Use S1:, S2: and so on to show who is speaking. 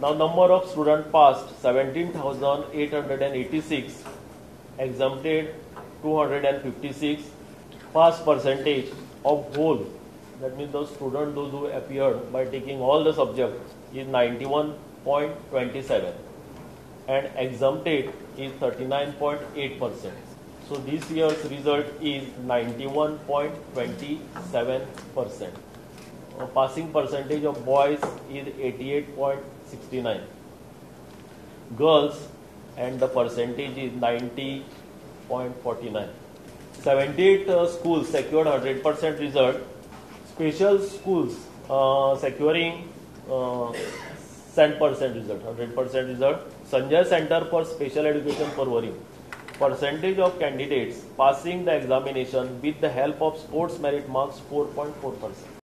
S1: Now number of student passed 17,886, exempted 256, pass percentage of whole, that means those students those who appeared by taking all the subjects is 91.27 and exempted is 39.8 percent. So this year's result is 91.27 percent. Uh, passing percentage of boys is 88.69. Girls and the percentage is 90.49. 78 uh, schools secured 100% result. Special schools uh, securing uh, 100% result, 100% result. Sanjay Center for Special Education Porvorim. Percentage of candidates passing the examination with the help of sports merit marks 4.4%.